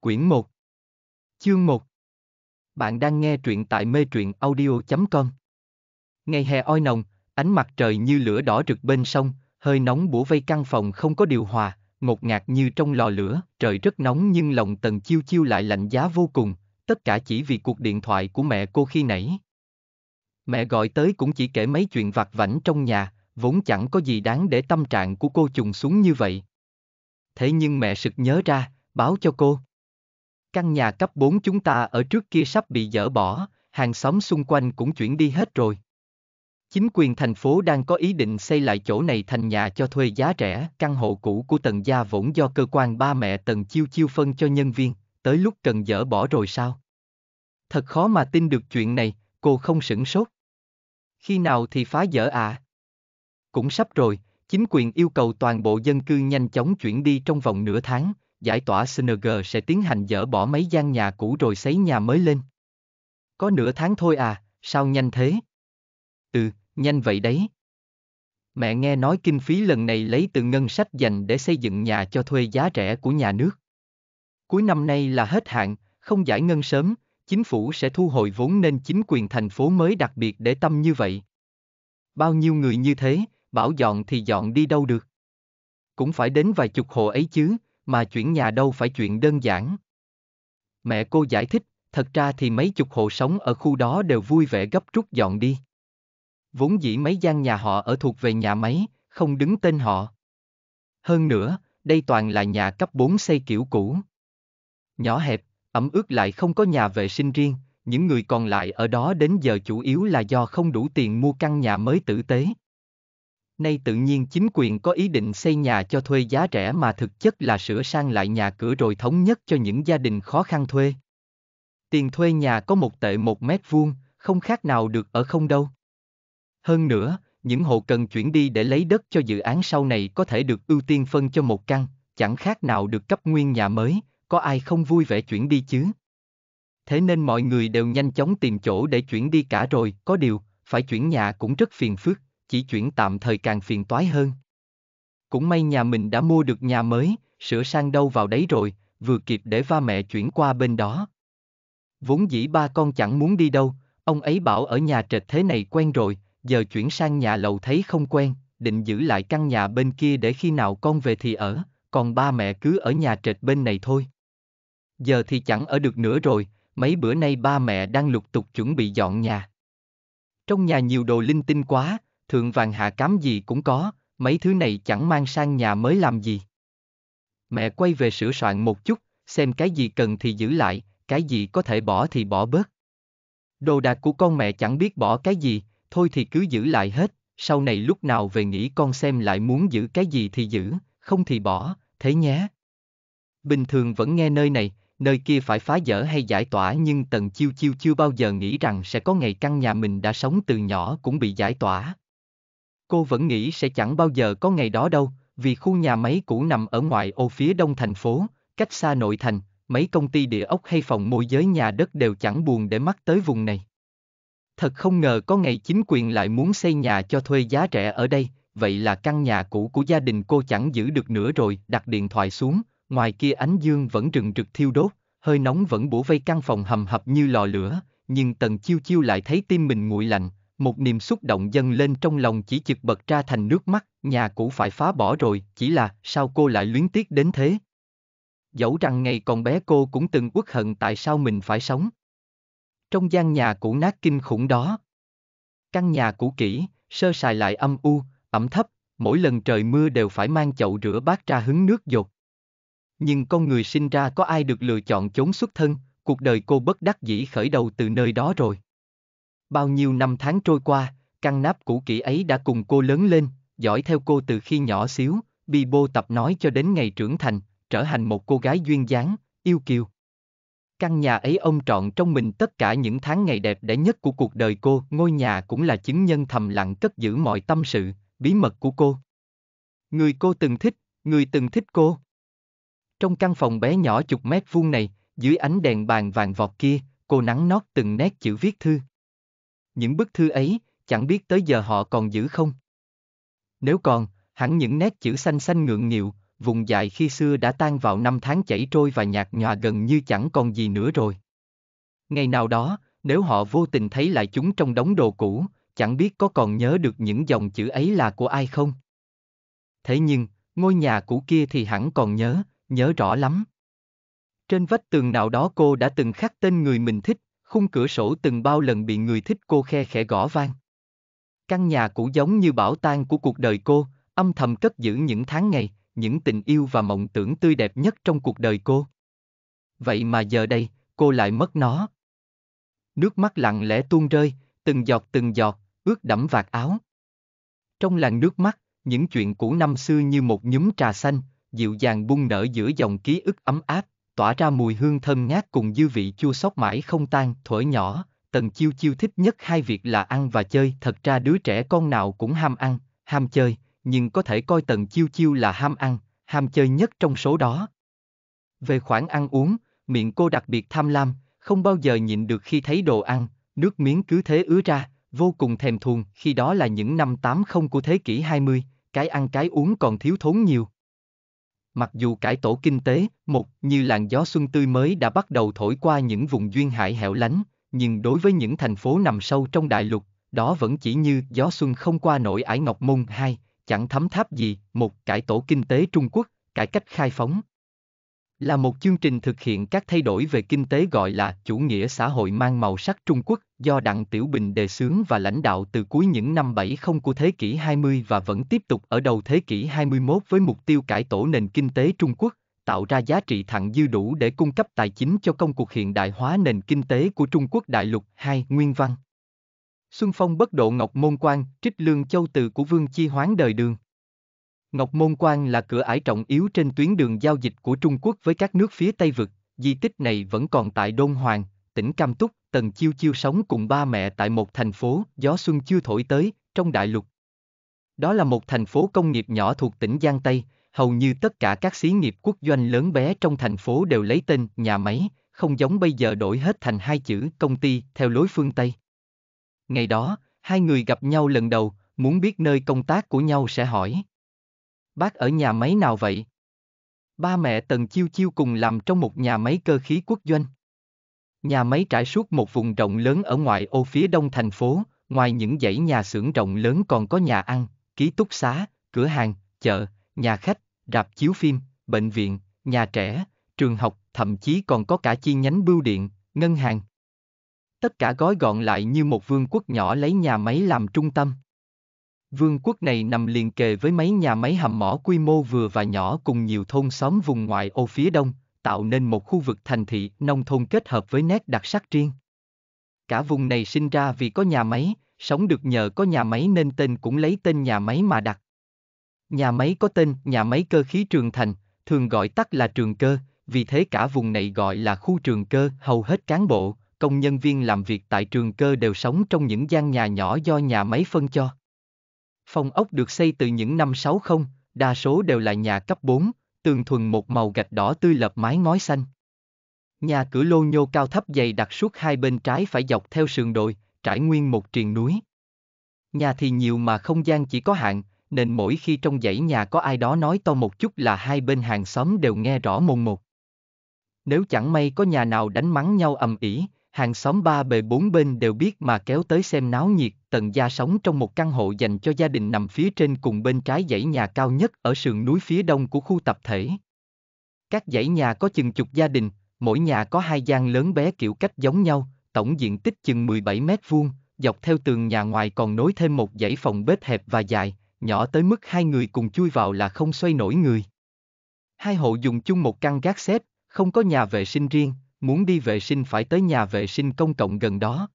Quyển 1 Chương 1 Bạn đang nghe truyện tại mê truyện audio.com Ngày hè oi nồng, ánh mặt trời như lửa đỏ rực bên sông, hơi nóng bủa vây căn phòng không có điều hòa, ngột ngạt như trong lò lửa, trời rất nóng nhưng lòng tần chiêu chiêu lại lạnh giá vô cùng, tất cả chỉ vì cuộc điện thoại của mẹ cô khi nãy. Mẹ gọi tới cũng chỉ kể mấy chuyện vặt vảnh trong nhà, vốn chẳng có gì đáng để tâm trạng của cô trùng xuống như vậy. Thế nhưng mẹ sực nhớ ra, báo cho cô. Căn nhà cấp 4 chúng ta ở trước kia sắp bị dỡ bỏ, hàng xóm xung quanh cũng chuyển đi hết rồi. Chính quyền thành phố đang có ý định xây lại chỗ này thành nhà cho thuê giá rẻ, căn hộ cũ của Tần gia vốn do cơ quan ba mẹ Tần chiêu chiêu phân cho nhân viên, tới lúc cần dỡ bỏ rồi sao? Thật khó mà tin được chuyện này, cô không sửng sốt. Khi nào thì phá dỡ à? Cũng sắp rồi, chính quyền yêu cầu toàn bộ dân cư nhanh chóng chuyển đi trong vòng nửa tháng, giải tỏa SNG sẽ tiến hành dỡ bỏ mấy gian nhà cũ rồi xây nhà mới lên. Có nửa tháng thôi à, sao nhanh thế? Ừ, nhanh vậy đấy. Mẹ nghe nói kinh phí lần này lấy từ ngân sách dành để xây dựng nhà cho thuê giá rẻ của nhà nước. Cuối năm nay là hết hạn, không giải ngân sớm, chính phủ sẽ thu hồi vốn nên chính quyền thành phố mới đặc biệt để tâm như vậy. Bao nhiêu người như thế, bảo dọn thì dọn đi đâu được. Cũng phải đến vài chục hộ ấy chứ, mà chuyển nhà đâu phải chuyện đơn giản. Mẹ cô giải thích, thật ra thì mấy chục hộ sống ở khu đó đều vui vẻ gấp rút dọn đi. Vốn dĩ mấy gian nhà họ ở thuộc về nhà máy, không đứng tên họ. Hơn nữa, đây toàn là nhà cấp 4 xây kiểu cũ. Nhỏ hẹp, ẩm ướt lại không có nhà vệ sinh riêng, những người còn lại ở đó đến giờ chủ yếu là do không đủ tiền mua căn nhà mới tử tế. Nay tự nhiên chính quyền có ý định xây nhà cho thuê giá rẻ mà thực chất là sửa sang lại nhà cửa rồi thống nhất cho những gia đình khó khăn thuê. Tiền thuê nhà có một tệ một mét vuông, không khác nào được ở không đâu. Hơn nữa, những hộ cần chuyển đi để lấy đất cho dự án sau này có thể được ưu tiên phân cho một căn, chẳng khác nào được cấp nguyên nhà mới, có ai không vui vẻ chuyển đi chứ? Thế nên mọi người đều nhanh chóng tìm chỗ để chuyển đi cả rồi, có điều, phải chuyển nhà cũng rất phiền phức, chỉ chuyển tạm thời càng phiền toái hơn. Cũng may nhà mình đã mua được nhà mới, sửa sang đâu vào đấy rồi, vừa kịp để va mẹ chuyển qua bên đó. Vốn dĩ ba con chẳng muốn đi đâu, ông ấy bảo ở nhà trệt thế này quen rồi, giờ chuyển sang nhà lầu thấy không quen, định giữ lại căn nhà bên kia để khi nào con về thì ở, còn ba mẹ cứ ở nhà trệt bên này thôi. Giờ thì chẳng ở được nữa rồi, mấy bữa nay ba mẹ đang lục tục chuẩn bị dọn nhà. Trong nhà nhiều đồ linh tinh quá, thượng vàng hạ cám gì cũng có, mấy thứ này chẳng mang sang nhà mới làm gì. Mẹ quay về sửa soạn một chút, xem cái gì cần thì giữ lại, cái gì có thể bỏ thì bỏ bớt. Đồ đạc của con mẹ chẳng biết bỏ cái gì, thôi thì cứ giữ lại hết, sau này lúc nào về nghĩ con xem lại muốn giữ cái gì thì giữ, không thì bỏ, thế nhé. Bình thường vẫn nghe nơi này, nơi kia phải phá dỡ hay giải tỏa nhưng Tần Chiêu Chiêu chưa bao giờ nghĩ rằng sẽ có ngày căn nhà mình đã sống từ nhỏ cũng bị giải tỏa. Cô vẫn nghĩ sẽ chẳng bao giờ có ngày đó đâu, vì khu nhà máy cũ nằm ở ngoại ô phía đông thành phố, cách xa nội thành, mấy công ty địa ốc hay phòng môi giới nhà đất đều chẳng buồn để mắt tới vùng này. Thật không ngờ có ngày chính quyền lại muốn xây nhà cho thuê giá rẻ ở đây, vậy là căn nhà cũ của gia đình cô chẳng giữ được nữa rồi, đặt điện thoại xuống, ngoài kia ánh dương vẫn rừng rực thiêu đốt, hơi nóng vẫn bủa vây căn phòng hầm hập như lò lửa, nhưng tần chiêu chiêu lại thấy tim mình nguội lạnh, một niềm xúc động dâng lên trong lòng chỉ chực bật ra thành nước mắt, nhà cũ phải phá bỏ rồi, chỉ là sao cô lại luyến tiếc đến thế? Dẫu rằng ngày còn bé cô cũng từng uất hận tại sao mình phải sống. Trong gian nhà cũ nát kinh khủng đó. Căn nhà cũ kỹ, sơ sài lại âm u, ẩm thấp, mỗi lần trời mưa đều phải mang chậu rửa bát ra hứng nước dột. Nhưng con người sinh ra có ai được lựa chọn chốn xuất thân, cuộc đời cô bất đắc dĩ khởi đầu từ nơi đó rồi. Bao nhiêu năm tháng trôi qua, căn nắp cũ kỹ ấy đã cùng cô lớn lên, dõi theo cô từ khi nhỏ xíu, bi bô tập nói cho đến ngày trưởng thành, trở thành một cô gái duyên dáng, yêu kiều. Căn nhà ấy ông trọn trong mình tất cả những tháng ngày đẹp đẽ nhất của cuộc đời cô, ngôi nhà cũng là chứng nhân thầm lặng cất giữ mọi tâm sự, bí mật của cô. Người cô từng thích, người từng thích cô. Trong căn phòng bé nhỏ chục mét vuông này, dưới ánh đèn bàn vàng vọt kia, cô nắng nót từng nét chữ viết thư. Những bức thư ấy, chẳng biết tới giờ họ còn giữ không? Nếu còn, hẳn những nét chữ xanh xanh ngượng nghịu, vùng dài khi xưa đã tan vào năm tháng chảy trôi và nhạt nhòa gần như chẳng còn gì nữa rồi. Ngày nào đó, nếu họ vô tình thấy lại chúng trong đống đồ cũ, chẳng biết có còn nhớ được những dòng chữ ấy là của ai không? Thế nhưng, ngôi nhà cũ kia thì hẳn còn nhớ, nhớ rõ lắm. Trên vách tường nào đó cô đã từng khắc tên người mình thích, khung cửa sổ từng bao lần bị người thích cô khe khẽ gõ vang. Căn nhà cũ giống như bảo tang của cuộc đời cô, âm thầm cất giữ những tháng ngày, những tình yêu và mộng tưởng tươi đẹp nhất trong cuộc đời cô. Vậy mà giờ đây, cô lại mất nó. Nước mắt lặng lẽ tuôn rơi, từng giọt từng giọt, ướt đẫm vạt áo. Trong làn nước mắt, những chuyện cũ năm xưa như một nhúm trà xanh, dịu dàng bung nở giữa dòng ký ức ấm áp, tỏa ra mùi hương thơm ngát cùng dư vị chua xót mãi không tan, thuở nhỏ, Tần Chiêu Chiêu thích nhất hai việc là ăn và chơi, thật ra đứa trẻ con nào cũng ham ăn, ham chơi, nhưng có thể coi Tần Chiêu Chiêu là ham ăn, ham chơi nhất trong số đó. Về khoản ăn uống, miệng cô đặc biệt tham lam, không bao giờ nhịn được khi thấy đồ ăn, nước miếng cứ thế ứa ra, vô cùng thèm thuồng, khi đó là những năm 80 của thế kỷ 20, cái ăn cái uống còn thiếu thốn nhiều. Mặc dù cải tổ kinh tế, một như làn gió xuân tươi mới đã bắt đầu thổi qua những vùng duyên hải hẻo lánh, nhưng đối với những thành phố nằm sâu trong đại lục, đó vẫn chỉ như gió xuân không qua nổi ải ngọc môn hai, chẳng thấm tháp gì, một cải tổ kinh tế Trung Quốc, cải cách khai phóng. Là một chương trình thực hiện các thay đổi về kinh tế gọi là chủ nghĩa xã hội mang màu sắc Trung Quốc do Đặng Tiểu Bình đề xướng và lãnh đạo từ cuối những năm 70 của thế kỷ 20 và vẫn tiếp tục ở đầu thế kỷ 21 với mục tiêu cải tổ nền kinh tế Trung Quốc, tạo ra giá trị thặng dư đủ để cung cấp tài chính cho công cuộc hiện đại hóa nền kinh tế của Trung Quốc đại lục. 2. Nguyên văn Xuân Phong bất độ Ngọc Môn Quan, trích lương châu từ của Vương Chi Hoán đời đường. Ngọc Môn Quan là cửa ải trọng yếu trên tuyến đường giao dịch của Trung Quốc với các nước phía Tây Vực, di tích này vẫn còn tại Đôn Hoàng, tỉnh Cam Túc, Tần Chiêu Chiêu sống cùng ba mẹ tại một thành phố, gió xuân chưa thổi tới, trong đại lục. Đó là một thành phố công nghiệp nhỏ thuộc tỉnh Giang Tây, hầu như tất cả các xí nghiệp quốc doanh lớn bé trong thành phố đều lấy tên nhà máy, không giống bây giờ đổi hết thành hai chữ công ty theo lối phương Tây. Ngày đó, hai người gặp nhau lần đầu, muốn biết nơi công tác của nhau sẽ hỏi. Bác ở nhà máy nào vậy? Ba mẹ Tần Chiêu Chiêu cùng làm trong một nhà máy cơ khí quốc doanh. Nhà máy trải suốt một vùng rộng lớn ở ngoại ô phía đông thành phố, ngoài những dãy nhà xưởng rộng lớn còn có nhà ăn, ký túc xá, cửa hàng, chợ, nhà khách, rạp chiếu phim, bệnh viện, nhà trẻ, trường học, thậm chí còn có cả chi nhánh bưu điện, ngân hàng. Tất cả gói gọn lại như một vương quốc nhỏ lấy nhà máy làm trung tâm. Vương quốc này nằm liền kề với mấy nhà máy hầm mỏ quy mô vừa và nhỏ cùng nhiều thôn xóm vùng ngoại ô phía đông, tạo nên một khu vực thành thị, nông thôn kết hợp với nét đặc sắc riêng. Cả vùng này sinh ra vì có nhà máy, sống được nhờ có nhà máy nên tên cũng lấy tên nhà máy mà đặt. Nhà máy có tên nhà máy cơ khí Trường Thành, thường gọi tắt là Trường Cơ, vì thế cả vùng này gọi là khu Trường Cơ, hầu hết cán bộ, công nhân viên làm việc tại Trường Cơ đều sống trong những gian nhà nhỏ do nhà máy phân cho. Phòng ốc được xây từ những năm 60, đa số đều là nhà cấp 4, tường thuần một màu gạch đỏ tươi lập mái ngói xanh. Nhà cửa lô nhô cao thấp dày đặc suốt hai bên trái phải dọc theo sườn đồi, trải nguyên một triền núi. Nhà thì nhiều mà không gian chỉ có hạn, nên mỗi khi trong dãy nhà có ai đó nói to một chút là hai bên hàng xóm đều nghe rõ mồn một. Nếu chẳng may có nhà nào đánh mắng nhau ầm ĩ, hàng xóm ba bề bốn bên đều biết mà kéo tới xem náo nhiệt, tần gia sống trong một căn hộ dành cho gia đình nằm phía trên cùng bên trái dãy nhà cao nhất ở sườn núi phía đông của khu tập thể. Các dãy nhà có chừng chục gia đình, mỗi nhà có hai gian lớn bé kiểu cách giống nhau, tổng diện tích chừng 17 mét vuông, dọc theo tường nhà ngoài còn nối thêm một dãy phòng bếp hẹp và dài, nhỏ tới mức hai người cùng chui vào là không xoay nổi người. Hai hộ dùng chung một căn gác xếp, không có nhà vệ sinh riêng, muốn đi vệ sinh phải tới nhà vệ sinh công cộng gần đó.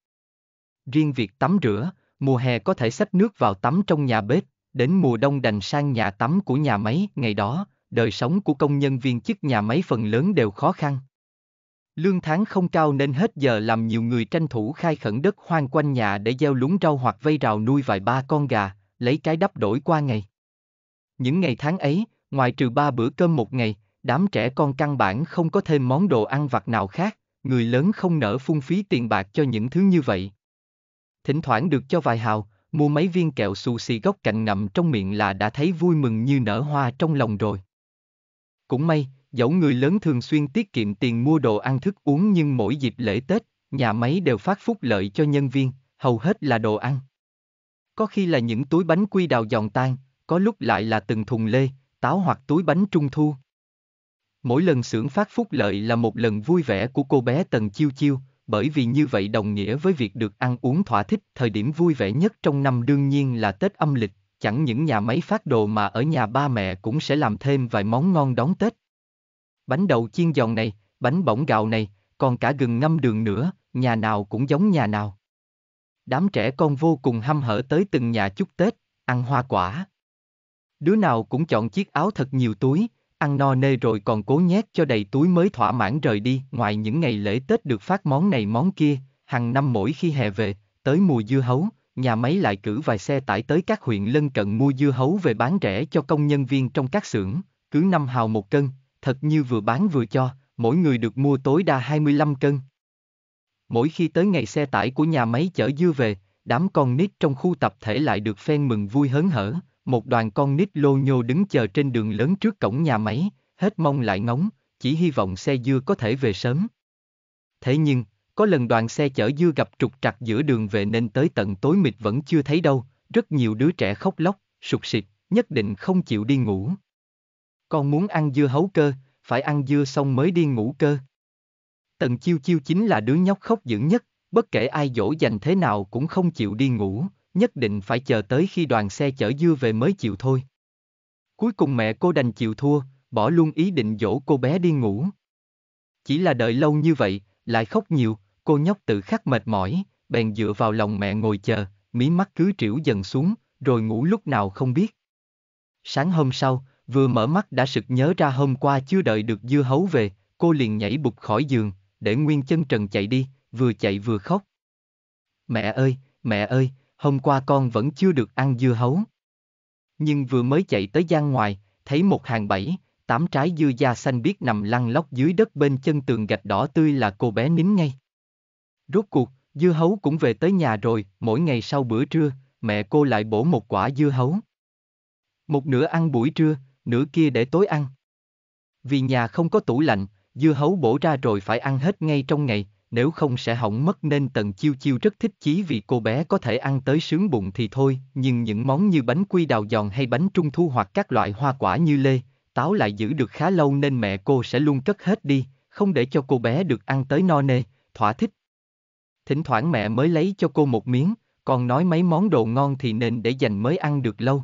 Riêng việc tắm rửa, mùa hè có thể xách nước vào tắm trong nhà bếp, đến mùa đông đành sang nhà tắm của nhà máy, ngày đó, đời sống của công nhân viên chức nhà máy phần lớn đều khó khăn. Lương tháng không cao nên hết giờ làm nhiều người tranh thủ khai khẩn đất hoang quanh nhà để gieo lúng rau hoặc vây rào nuôi vài ba con gà, lấy cái đắp đổi qua ngày. Những ngày tháng ấy, ngoài trừ ba bữa cơm một ngày, đám trẻ con căn bản không có thêm món đồ ăn vặt nào khác, người lớn không nỡ phung phí tiền bạc cho những thứ như vậy. Thỉnh thoảng được cho vài hào, mua mấy viên kẹo xù xì cạnh ngậm trong miệng là đã thấy vui mừng như nở hoa trong lòng rồi. Cũng may, dẫu người lớn thường xuyên tiết kiệm tiền mua đồ ăn thức uống nhưng mỗi dịp lễ Tết, nhà máy đều phát phúc lợi cho nhân viên, hầu hết là đồ ăn. Có khi là những túi bánh quy đào giòn tan, có lúc lại là từng thùng lê, táo hoặc túi bánh trung thu. Mỗi lần xưởng phát phúc lợi là một lần vui vẻ của cô bé Tần Chiêu Chiêu, bởi vì như vậy đồng nghĩa với việc được ăn uống thỏa thích. Thời điểm vui vẻ nhất trong năm đương nhiên là Tết âm lịch, chẳng những nhà máy phát đồ mà ở nhà ba mẹ cũng sẽ làm thêm vài món ngon đón Tết. Bánh đậu chiên giòn này, bánh bỏng gạo này, còn cả gừng ngâm đường nữa, nhà nào cũng giống nhà nào. Đám trẻ con vô cùng hăm hở tới từng nhà chúc Tết, ăn hoa quả. Đứa nào cũng chọn chiếc áo thật nhiều túi, ăn no nê rồi còn cố nhét cho đầy túi mới thỏa mãn rời đi. Ngoài những ngày lễ Tết được phát món này món kia, hàng năm mỗi khi hè về, tới mùa dưa hấu, nhà máy lại cử vài xe tải tới các huyện lân cận mua dưa hấu về bán rẻ cho công nhân viên trong các xưởng, cứ năm hào một cân, thật như vừa bán vừa cho, mỗi người được mua tối đa 25 cân. Mỗi khi tới ngày xe tải của nhà máy chở dưa về, đám con nít trong khu tập thể lại được phen mừng vui hớn hở, một đoàn con nít lô nhô đứng chờ trên đường lớn trước cổng nhà máy, hết mong lại ngóng, chỉ hy vọng xe dưa có thể về sớm. Thế nhưng, có lần đoàn xe chở dưa gặp trục trặc giữa đường về nên tới tận tối mịt vẫn chưa thấy đâu, rất nhiều đứa trẻ khóc lóc, sụt sịt, nhất định không chịu đi ngủ. Con muốn ăn dưa hấu cơ, phải ăn dưa xong mới đi ngủ cơ. Tần chiêu chiêu chính là đứa nhóc khóc dữ nhất, bất kể ai dỗ dành thế nào cũng không chịu đi ngủ, nhất định phải chờ tới khi đoàn xe chở dưa về mới chịu thôi. Cuối cùng mẹ cô đành chịu thua, bỏ luôn ý định dỗ cô bé đi ngủ. Chỉ là đợi lâu như vậy, lại khóc nhiều, cô nhóc tự khắc mệt mỏi, bèn dựa vào lòng mẹ ngồi chờ, mí mắt cứ triểu dần xuống, rồi ngủ lúc nào không biết. Sáng hôm sau, vừa mở mắt đã sực nhớ ra hôm qua chưa đợi được dưa hấu về, cô liền nhảy bục khỏi giường, để nguyên chân trần chạy đi, vừa chạy vừa khóc. Mẹ ơi, mẹ ơi, hôm qua con vẫn chưa được ăn dưa hấu. Nhưng vừa mới chạy tới gian ngoài, thấy một hàng bảy, tám trái dưa da xanh biết nằm lăn lóc dưới đất bên chân tường gạch đỏ tươi là cô bé nín ngay. Rốt cuộc, dưa hấu cũng về tới nhà rồi, mỗi ngày sau bữa trưa, mẹ cô lại bổ một quả dưa hấu. Một nửa ăn buổi trưa, nửa kia để tối ăn. Vì nhà không có tủ lạnh, dưa hấu bổ ra rồi phải ăn hết ngay trong ngày, nếu không sẽ hỏng mất nên Tần Chiêu Chiêu rất thích chí vì cô bé có thể ăn tới sướng bụng thì thôi, nhưng những món như bánh quy đào giòn hay bánh trung thu hoặc các loại hoa quả như lê, táo lại giữ được khá lâu nên mẹ cô sẽ luôn cất hết đi, không để cho cô bé được ăn tới no nê, thỏa thích. Thỉnh thoảng mẹ mới lấy cho cô một miếng, còn nói mấy món đồ ngon thì nên để dành mới ăn được lâu.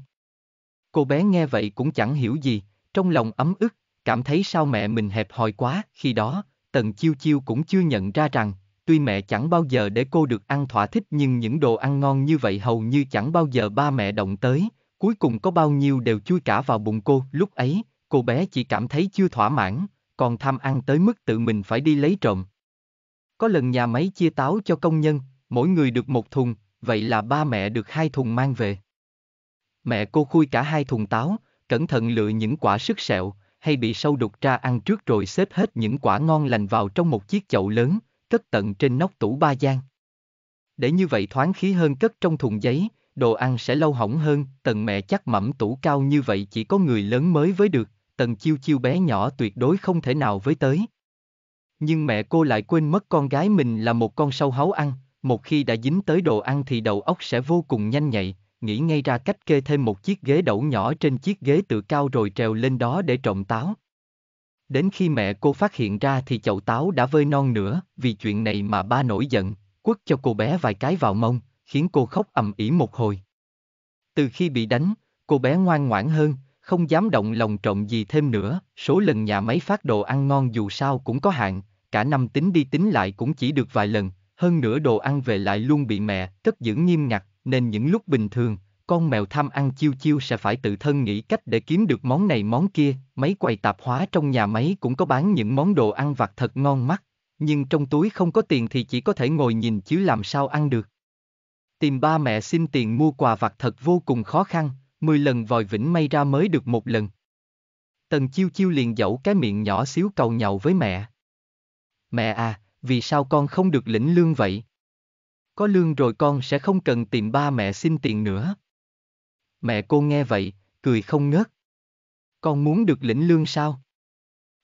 Cô bé nghe vậy cũng chẳng hiểu gì, trong lòng ấm ức, cảm thấy sao mẹ mình hẹp hòi quá, khi đó, Tần Chiêu Chiêu cũng chưa nhận ra rằng, tuy mẹ chẳng bao giờ để cô được ăn thỏa thích nhưng những đồ ăn ngon như vậy hầu như chẳng bao giờ ba mẹ động tới, cuối cùng có bao nhiêu đều chui cả vào bụng cô, lúc ấy, cô bé chỉ cảm thấy chưa thỏa mãn, còn tham ăn tới mức tự mình phải đi lấy trộm. Có lần nhà máy chia táo cho công nhân, mỗi người được một thùng, vậy là ba mẹ được hai thùng mang về. Mẹ cô khui cả hai thùng táo, cẩn thận lựa những quả sức sẹo, hay bị sâu đục ra ăn trước rồi xếp hết những quả ngon lành vào trong một chiếc chậu lớn, cất tận trên nóc tủ ba gian. Để như vậy thoáng khí hơn cất trong thùng giấy, đồ ăn sẽ lâu hỏng hơn, tần mẹ chắc mẩm tủ cao như vậy chỉ có người lớn mới với được, tần chiêu chiêu bé nhỏ tuyệt đối không thể nào với tới. Nhưng mẹ cô lại quên mất con gái mình là một con sâu háu ăn, một khi đã dính tới đồ ăn thì đầu óc sẽ vô cùng nhanh nhạy, nghĩ ngay ra cách kê thêm một chiếc ghế đẩu nhỏ trên chiếc ghế tự cao rồi trèo lên đó để trộm táo. Đến khi mẹ cô phát hiện ra thì chậu táo đã vơi non nữa, vì chuyện này mà ba nổi giận, quất cho cô bé vài cái vào mông, khiến cô khóc ầm ĩ một hồi. Từ khi bị đánh, cô bé ngoan ngoãn hơn, không dám động lòng trộm gì thêm nữa, số lần nhà máy phát đồ ăn ngon dù sao cũng có hạn, cả năm tính đi tính lại cũng chỉ được vài lần, hơn nữa đồ ăn về lại luôn bị mẹ cất giữ nghiêm ngặt, nên những lúc bình thường, con mèo tham ăn chiêu chiêu sẽ phải tự thân nghĩ cách để kiếm được món này món kia, mấy quầy tạp hóa trong nhà máy cũng có bán những món đồ ăn vặt thật ngon mắt, nhưng trong túi không có tiền thì chỉ có thể ngồi nhìn chứ làm sao ăn được. Tìm ba mẹ xin tiền mua quà vặt thật vô cùng khó khăn, 10 lần vòi vĩnh may ra mới được một lần. Tần chiêu chiêu liền dẫu cái miệng nhỏ xíu cầu nhậu với mẹ. Mẹ à, vì sao con không được lĩnh lương vậy? Có lương rồi con sẽ không cần tìm ba mẹ xin tiền nữa. Mẹ cô nghe vậy, cười không ngớt. Con muốn được lĩnh lương sao?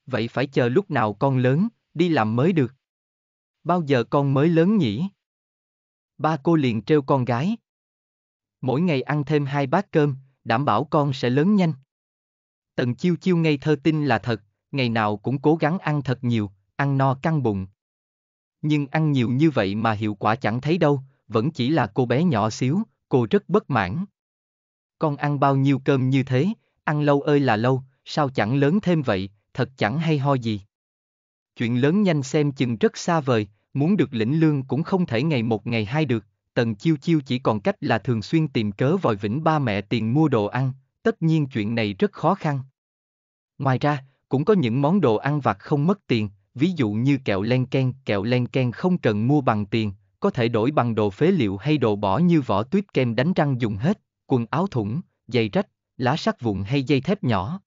Vậy phải chờ lúc nào con lớn, đi làm mới được. Bao giờ con mới lớn nhỉ? Ba cô liền trêu con gái. Mỗi ngày ăn thêm hai bát cơm, đảm bảo con sẽ lớn nhanh. Tần chiêu chiêu ngây thơ tin là thật, ngày nào cũng cố gắng ăn thật nhiều, ăn no căng bụng. Nhưng ăn nhiều như vậy mà hiệu quả chẳng thấy đâu, vẫn chỉ là cô bé nhỏ xíu, cô rất bất mãn. Con ăn bao nhiêu cơm như thế, ăn lâu ơi là lâu, sao chẳng lớn thêm vậy, thật chẳng hay ho gì. Chuyện lớn nhanh xem chừng rất xa vời, muốn được lĩnh lương cũng không thể ngày một ngày hai được, Tần Chiêu Chiêu chỉ còn cách là thường xuyên tìm cớ vòi vĩnh ba mẹ tiền mua đồ ăn, tất nhiên chuyện này rất khó khăn. Ngoài ra, cũng có những món đồ ăn vặt không mất tiền, ví dụ như kẹo len ken, kẹo len ken không cần mua bằng tiền, có thể đổi bằng đồ phế liệu hay đồ bỏ như vỏ tuyết kem đánh răng dùng hết, quần áo thủng, giày rách, lá sắt vụn hay dây thép nhỏ.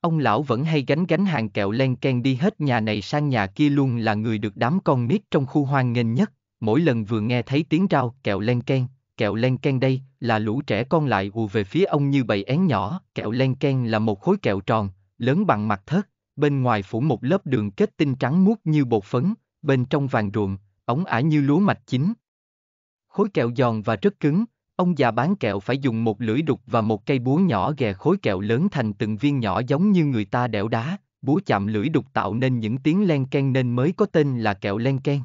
Ông lão vẫn hay gánh gánh hàng kẹo len ken đi hết nhà này sang nhà kia luôn là người được đám con nít trong khu hoang nghênh nhất, mỗi lần vừa nghe thấy tiếng rao kẹo len ken, kẹo len ken đây, là lũ trẻ con lại ù về phía ông như bầy én nhỏ, kẹo len ken là một khối kẹo tròn, lớn bằng mặt thớt, bên ngoài phủ một lớp đường kết tinh trắng muốt như bột phấn, bên trong vàng ruộng, ống ả như lúa mạch chín. Khối kẹo giòn và rất cứng, ông già bán kẹo phải dùng một lưỡi đục và một cây búa nhỏ ghè khối kẹo lớn thành từng viên nhỏ giống như người ta đẽo đá, búa chạm lưỡi đục tạo nên những tiếng len ken nên mới có tên là kẹo len ken.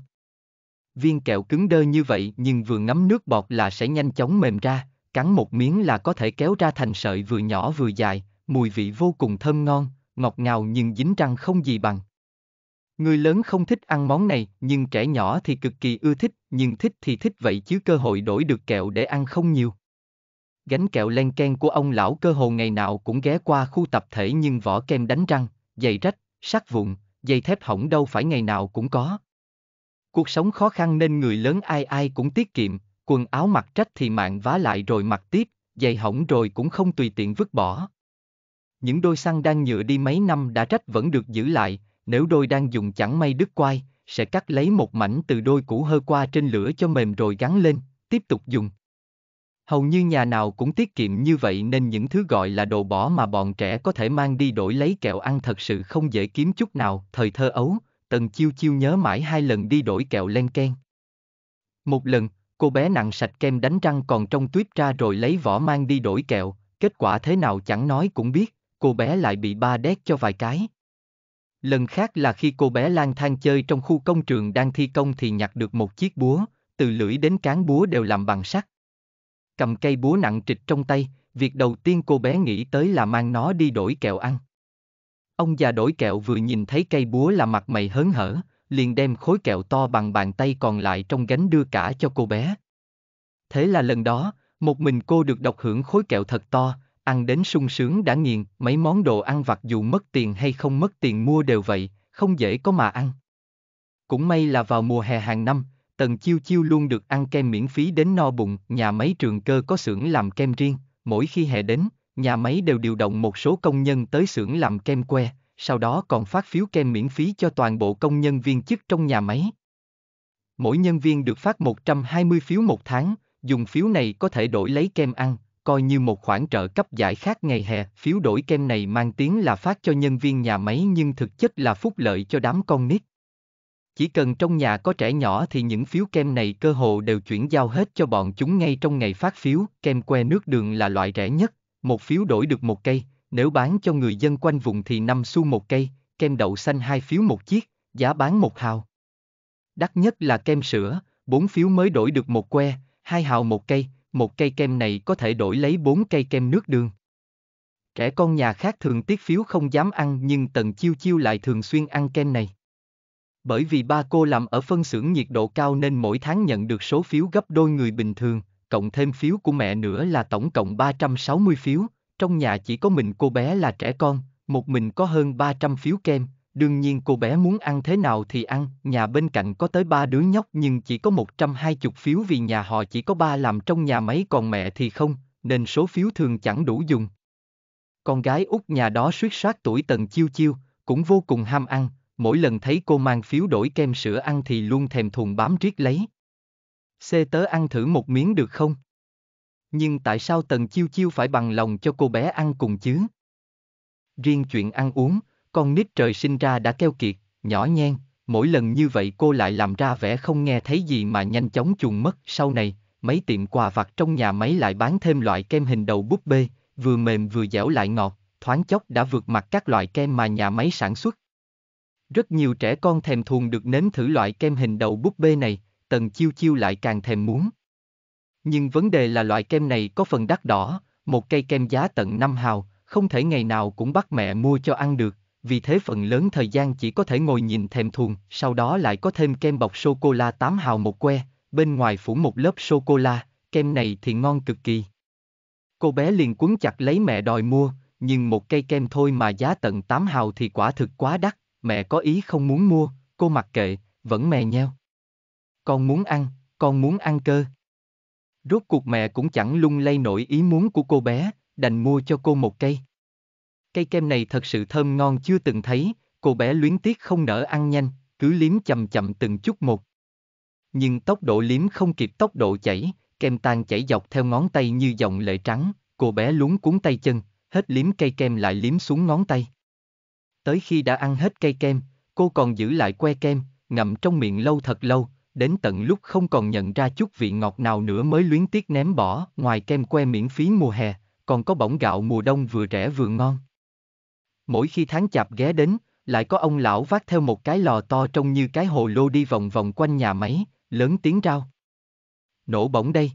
Viên kẹo cứng đơ như vậy nhưng vừa ngấm nước bọt là sẽ nhanh chóng mềm ra, cắn một miếng là có thể kéo ra thành sợi vừa nhỏ vừa dài, mùi vị vô cùng thơm ngon, ngọt ngào nhưng dính răng không gì bằng. Người lớn không thích ăn món này, nhưng trẻ nhỏ thì cực kỳ ưa thích, nhưng thích thì thích vậy chứ cơ hội đổi được kẹo để ăn không nhiều. Gánh kẹo len ken của ông lão cơ hồ ngày nào cũng ghé qua khu tập thể nhưng vỏ kem đánh răng, giày rách, sắt vụn, dây thép hỏng đâu phải ngày nào cũng có. Cuộc sống khó khăn nên người lớn ai ai cũng tiết kiệm, quần áo mặc trách thì mạng vá lại rồi mặc tiếp, giày hỏng rồi cũng không tùy tiện vứt bỏ. Những đôi xăng đang nhựa đi mấy năm đã trách vẫn được giữ lại, nếu đôi đang dùng chẳng may đứt quai, sẽ cắt lấy một mảnh từ đôi cũ hơ qua trên lửa cho mềm rồi gắn lên, tiếp tục dùng. Hầu như nhà nào cũng tiết kiệm như vậy nên những thứ gọi là đồ bỏ mà bọn trẻ có thể mang đi đổi lấy kẹo ăn thật sự không dễ kiếm chút nào. Thời thơ ấu, Tần Chiêu Chiêu nhớ mãi hai lần đi đổi kẹo len ken. Một lần, cô bé nặng sạch kem đánh răng còn trong tuyết ra rồi lấy vỏ mang đi đổi kẹo, kết quả thế nào chẳng nói cũng biết, cô bé lại bị ba đét cho vài cái. Lần khác là khi cô bé lang thang chơi trong khu công trường đang thi công thì nhặt được một chiếc búa, từ lưỡi đến cán búa đều làm bằng sắt. Cầm cây búa nặng trịch trong tay, việc đầu tiên cô bé nghĩ tới là mang nó đi đổi kẹo ăn. Ông già đổi kẹo vừa nhìn thấy cây búa là mặt mày hớn hở, liền đem khối kẹo to bằng bàn tay còn lại trong gánh đưa cả cho cô bé. Thế là lần đó, một mình cô được độc hưởng khối kẹo thật to, ăn đến sung sướng đã nghiền, mấy món đồ ăn vặt dù mất tiền hay không mất tiền mua đều vậy, không dễ có mà ăn. Cũng may là vào mùa hè hàng năm, Tần Chiêu Chiêu luôn được ăn kem miễn phí đến no bụng, nhà máy trường cơ có xưởng làm kem riêng, mỗi khi hè đến, nhà máy đều điều động một số công nhân tới xưởng làm kem que, sau đó còn phát phiếu kem miễn phí cho toàn bộ công nhân viên chức trong nhà máy. Mỗi nhân viên được phát 120 phiếu một tháng, dùng phiếu này có thể đổi lấy kem ăn, coi như một khoản trợ cấp giải khát ngày hè, phiếu đổi kem này mang tiếng là phát cho nhân viên nhà máy nhưng thực chất là phúc lợi cho đám con nít. Chỉ cần trong nhà có trẻ nhỏ thì những phiếu kem này cơ hồ đều chuyển giao hết cho bọn chúng ngay trong ngày phát phiếu, kem que nước đường là loại rẻ nhất, một phiếu đổi được một cây, nếu bán cho người dân quanh vùng thì 5 xu một cây, kem đậu xanh hai phiếu một chiếc, giá bán một hào. Đắt nhất là kem sữa, 4 phiếu mới đổi được một que, hai hào một cây, một cây kem này có thể đổi lấy bốn cây kem nước đường. Trẻ con nhà khác thường tiếc phiếu không dám ăn nhưng Tần Chiêu Chiêu lại thường xuyên ăn kem này. Bởi vì ba cô làm ở phân xưởng nhiệt độ cao nên mỗi tháng nhận được số phiếu gấp đôi người bình thường, cộng thêm phiếu của mẹ nữa là tổng cộng 360 phiếu, trong nhà chỉ có mình cô bé là trẻ con, một mình có hơn 300 phiếu kem, đương nhiên cô bé muốn ăn thế nào thì ăn, nhà bên cạnh có tới ba đứa nhóc nhưng chỉ có 120 phiếu vì nhà họ chỉ có ba làm trong nhà máy còn mẹ thì không, nên số phiếu thường chẳng đủ dùng. Con gái út nhà đó suýt soát tuổi tần chiêu chiêu, cũng vô cùng ham ăn, mỗi lần thấy cô mang phiếu đổi kem sữa ăn thì luôn thèm thùng bám riết lấy. Xê tớ ăn thử một miếng được không? Nhưng tại sao tần chiêu chiêu phải bằng lòng cho cô bé ăn cùng chứ? Riêng chuyện ăn uống, con nít trời sinh ra đã keo kiệt, nhỏ nhen, mỗi lần như vậy cô lại làm ra vẻ không nghe thấy gì mà nhanh chóng chuồn mất. Sau này, mấy tiệm quà vặt trong nhà máy lại bán thêm loại kem hình đầu búp bê, vừa mềm vừa dẻo lại ngọt, thoáng chốc đã vượt mặt các loại kem mà nhà máy sản xuất. Rất nhiều trẻ con thèm thuồng được nếm thử loại kem hình đầu búp bê này, Tần Chiêu Chiêu lại càng thèm muốn. Nhưng vấn đề là loại kem này có phần đắt đỏ, một cây kem giá tận 5 hào, không thể ngày nào cũng bắt mẹ mua cho ăn được, vì thế phần lớn thời gian chỉ có thể ngồi nhìn thèm thuồng, sau đó lại có thêm kem bọc sô-cô-la 8 hào một que, bên ngoài phủ một lớp sô-cô-la, kem này thì ngon cực kỳ. Cô bé liền quấn chặt lấy mẹ đòi mua, nhưng một cây kem thôi mà giá tận 8 hào thì quả thực quá đắt, mẹ có ý không muốn mua, cô mặc kệ, vẫn mè nheo. Con muốn ăn, con muốn ăn cơ. Rốt cuộc mẹ cũng chẳng lung lay nổi ý muốn của cô bé, đành mua cho cô một cây. Cây kem này thật sự thơm ngon chưa từng thấy, cô bé luyến tiếc không nỡ ăn nhanh, cứ liếm chậm chậm từng chút một. Nhưng tốc độ liếm không kịp tốc độ chảy, kem tan chảy dọc theo ngón tay như dòng lệ trắng, cô bé luống cuốn tay chân, hết liếm cây kem lại liếm xuống ngón tay. Tới khi đã ăn hết cây kem, cô còn giữ lại que kem, ngậm trong miệng lâu thật lâu, đến tận lúc không còn nhận ra chút vị ngọt nào nữa mới luyến tiếc ném bỏ, ngoài kem que miễn phí mùa hè, còn có bỏng gạo mùa đông vừa rẻ vừa ngon. Mỗi khi tháng chạp ghé đến, lại có ông lão vác theo một cái lò to trông như cái hồ lô đi vòng vòng quanh nhà máy, lớn tiếng rao. Nổ bỏng đây.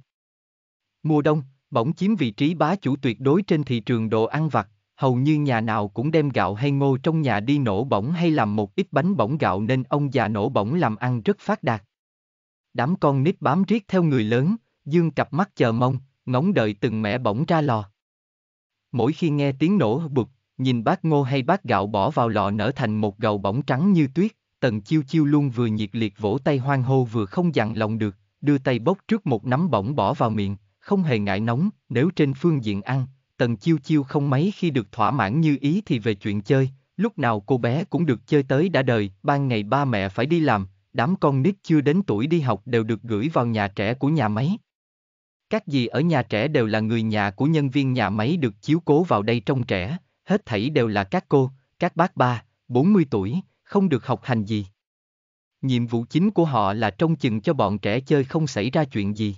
Mùa đông, bỏng chiếm vị trí bá chủ tuyệt đối trên thị trường đồ ăn vặt, hầu như nhà nào cũng đem gạo hay ngô trong nhà đi nổ bỏng hay làm một ít bánh bỏng gạo nên ông già nổ bỏng làm ăn rất phát đạt. Đám con nít bám riết theo người lớn, dương cặp mắt chờ mong, ngóng đợi từng mẻ bỏng ra lò. Mỗi khi nghe tiếng nổ bụt, nhìn bát ngô hay bát gạo bỏ vào lọ nở thành một gầu bỏng trắng như tuyết, tần chiêu chiêu luôn vừa nhiệt liệt vỗ tay hoang hô vừa không dặn lòng được, đưa tay bốc trước một nắm bỏng bỏ vào miệng, không hề ngại nóng, nếu trên phương diện ăn, tần chiêu chiêu không mấy khi được thỏa mãn như ý thì về chuyện chơi, lúc nào cô bé cũng được chơi tới đã đời, ban ngày ba mẹ phải đi làm, đám con nít chưa đến tuổi đi học đều được gửi vào nhà trẻ của nhà máy. Các gì ở nhà trẻ đều là người nhà của nhân viên nhà máy được chiếu cố vào đây trong trẻ, hết thảy đều là các cô, các bác ba, 40 tuổi, không được học hành gì. Nhiệm vụ chính của họ là trông chừng cho bọn trẻ chơi không xảy ra chuyện gì.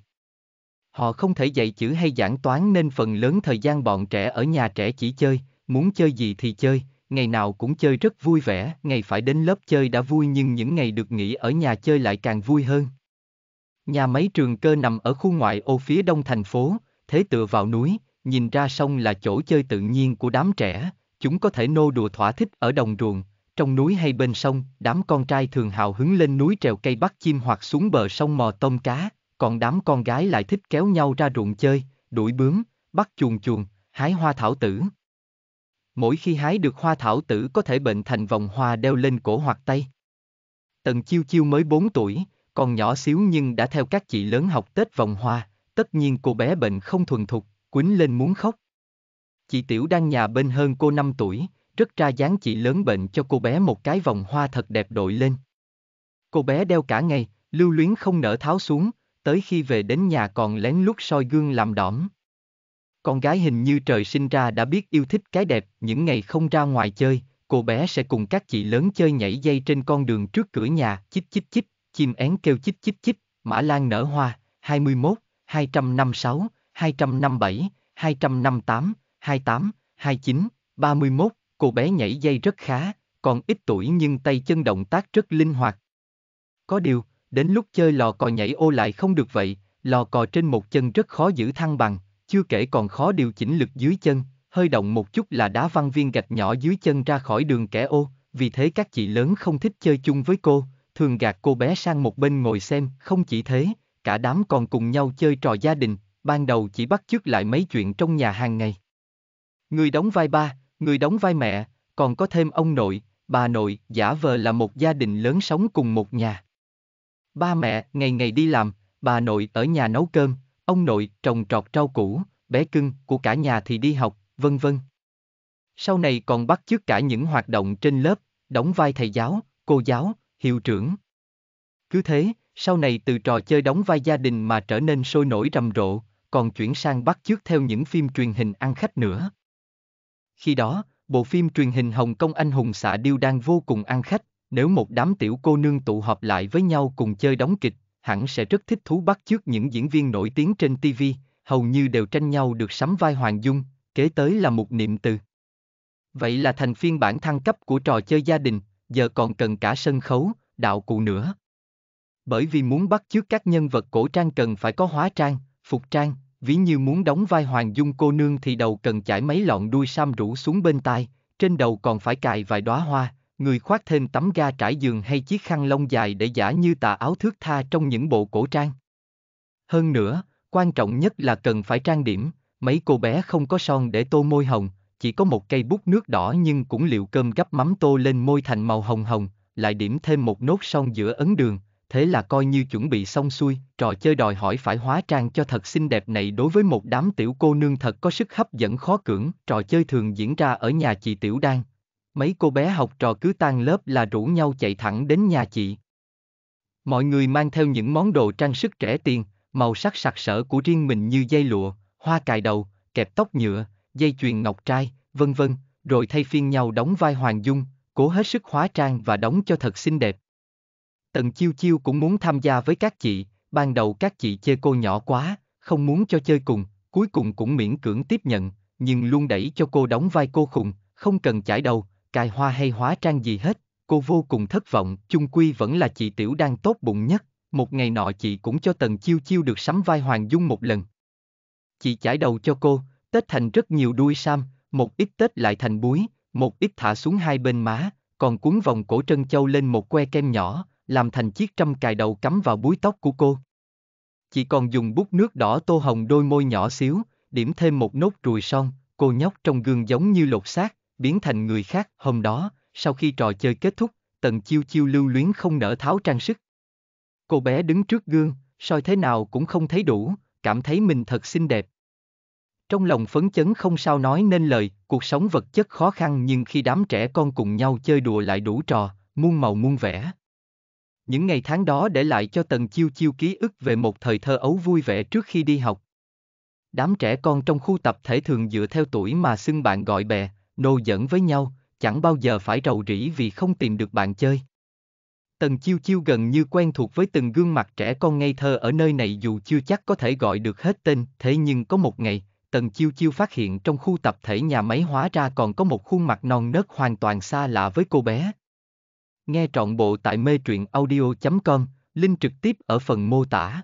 Họ không thể dạy chữ hay giảng toán nên phần lớn thời gian bọn trẻ ở nhà trẻ chỉ chơi, muốn chơi gì thì chơi, ngày nào cũng chơi rất vui vẻ, ngày phải đến lớp chơi đã vui nhưng những ngày được nghỉ ở nhà chơi lại càng vui hơn. Nhà máy trường cơ nằm ở khu ngoại ô phía đông thành phố, thế tựa vào núi, nhìn ra sông là chỗ chơi tự nhiên của đám trẻ, chúng có thể nô đùa thỏa thích ở đồng ruộng, trong núi hay bên sông, đám con trai thường hào hứng lên núi trèo cây bắt chim hoặc xuống bờ sông mò tôm cá, còn đám con gái lại thích kéo nhau ra ruộng chơi, đuổi bướm, bắt chuồn chuồn, hái hoa thảo tử. Mỗi khi hái được hoa thảo tử có thể bệnh thành vòng hoa đeo lên cổ hoặc tay. Tần chiêu chiêu mới 4 tuổi, còn nhỏ xíu nhưng đã theo các chị lớn học Tết vòng hoa, tất nhiên cô bé bệnh không thuần thục, quýnh lên muốn khóc. Chị Tiểu đang nhà bên hơn cô 5 tuổi, rất ra dáng chị lớn bệnh cho cô bé một cái vòng hoa thật đẹp đội lên. Cô bé đeo cả ngày, lưu luyến không nỡ tháo xuống, tới khi về đến nhà còn lén lút soi gương làm đỏm. Con gái hình như trời sinh ra đã biết yêu thích cái đẹp, những ngày không ra ngoài chơi, cô bé sẽ cùng các chị lớn chơi nhảy dây trên con đường trước cửa nhà, chích chích chích, chim én kêu chích chích chích, mã lan nở hoa, 21, 256, 257, 258, 28, 29, 31, cô bé nhảy dây rất khá, còn ít tuổi nhưng tay chân động tác rất linh hoạt. Có điều, đến lúc chơi lò cò nhảy ô lại không được vậy, lò cò trên một chân rất khó giữ thăng bằng, chưa kể còn khó điều chỉnh lực dưới chân, hơi động một chút là đá văng viên gạch nhỏ dưới chân ra khỏi đường kẻ ô, vì thế các chị lớn không thích chơi chung với cô, thường gạt cô bé sang một bên ngồi xem, không chỉ thế, cả đám còn cùng nhau chơi trò gia đình, ban đầu chỉ bắt chước lại mấy chuyện trong nhà hàng ngày. Người đóng vai ba, người đóng vai mẹ, còn có thêm ông nội, bà nội, giả vờ là một gia đình lớn sống cùng một nhà. Ba mẹ ngày ngày đi làm, bà nội ở nhà nấu cơm, ông nội trồng trọt rau củ, bé cưng của cả nhà thì đi học, vân vân. Sau này còn bắt chước cả những hoạt động trên lớp, đóng vai thầy giáo, cô giáo, hiệu trưởng. Cứ thế, sau này từ trò chơi đóng vai gia đình mà trở nên sôi nổi rầm rộ, còn chuyển sang bắt chước theo những phim truyền hình ăn khách nữa. Khi đó, bộ phim truyền hình Hồng Kông anh hùng xạ điêu đang vô cùng ăn khách, nếu một đám tiểu cô nương tụ họp lại với nhau cùng chơi đóng kịch, hẳn sẽ rất thích thú bắt chước những diễn viên nổi tiếng trên TV, hầu như đều tranh nhau được sắm vai Hoàng Dung, kế tới là một niệm từ. Vậy là thành phiên bản thăng cấp của trò chơi gia đình, giờ còn cần cả sân khấu, đạo cụ nữa. Bởi vì muốn bắt chước các nhân vật cổ trang cần phải có hóa trang, phục trang, ví như muốn đóng vai Hoàng Dung cô nương thì đầu cần chải mấy lọn đuôi sam rủ xuống bên tai, trên đầu còn phải cài vài đóa hoa, người khoác thêm tấm ga trải giường hay chiếc khăn lông dài để giả như tà áo thước tha trong những bộ cổ trang. Hơn nữa, quan trọng nhất là cần phải trang điểm, mấy cô bé không có son để tô môi hồng, chỉ có một cây bút nước đỏ nhưng cũng liệu cơm gắp mắm tô lên môi thành màu hồng hồng, lại điểm thêm một nốt son giữa ấn đường, thế là coi như chuẩn bị xong xuôi, trò chơi đòi hỏi phải hóa trang cho thật xinh đẹp này đối với một đám tiểu cô nương thật có sức hấp dẫn khó cưỡng, trò chơi thường diễn ra ở nhà chị Tiểu Đan. Mấy cô bé học trò cứ tan lớp là rủ nhau chạy thẳng đến nhà chị. Mọi người mang theo những món đồ trang sức rẻ tiền, màu sắc sặc sỡ của riêng mình như dây lụa, hoa cài đầu, kẹp tóc nhựa, dây chuyền ngọc trai, vân vân, rồi thay phiên nhau đóng vai Hoàng Dung, cố hết sức hóa trang và đóng cho thật xinh đẹp. Tần Chiêu Chiêu cũng muốn tham gia với các chị, ban đầu các chị chê cô nhỏ quá, không muốn cho chơi cùng, cuối cùng cũng miễn cưỡng tiếp nhận, nhưng luôn đẩy cho cô đóng vai cô khùng, không cần chải đầu, cài hoa hay hóa trang gì hết, cô vô cùng thất vọng, chung quy vẫn là chị Tiểu đang tốt bụng nhất, một ngày nọ chị cũng cho Tần Chiêu Chiêu được sắm vai Hoàng Dung một lần. Chị chải đầu cho cô, tết thành rất nhiều đuôi sam, một ít tết lại thành búi, một ít thả xuống hai bên má, còn cuốn vòng cổ trân châu lên một que kem nhỏ, làm thành chiếc trâm cài đầu cắm vào búi tóc của cô. Chỉ còn dùng bút nước đỏ tô hồng đôi môi nhỏ xíu, điểm thêm một nốt ruồi son, cô nhóc trong gương giống như lột xác, biến thành người khác. Hôm đó, sau khi trò chơi kết thúc, tần chiêu chiêu lưu luyến không nở tháo trang sức. Cô bé đứng trước gương, soi thế nào cũng không thấy đủ, cảm thấy mình thật xinh đẹp. Trong lòng phấn chấn không sao nói nên lời, cuộc sống vật chất khó khăn nhưng khi đám trẻ con cùng nhau chơi đùa lại đủ trò, muôn màu muôn vẻ. Những ngày tháng đó để lại cho Tần Chiêu Chiêu ký ức về một thời thơ ấu vui vẻ trước khi đi học. Đám trẻ con trong khu tập thể thường dựa theo tuổi mà xưng bạn gọi bè, nô dẫn với nhau, chẳng bao giờ phải rầu rĩ vì không tìm được bạn chơi. Tần Chiêu Chiêu gần như quen thuộc với từng gương mặt trẻ con ngây thơ ở nơi này dù chưa chắc có thể gọi được hết tên, thế nhưng có một ngày, Tần Chiêu Chiêu phát hiện trong khu tập thể nhà máy hóa ra còn có một khuôn mặt non nớt hoàn toàn xa lạ với cô bé. Nghe trọn bộ tại mê truyện audio.com, link trực tiếp ở phần mô tả.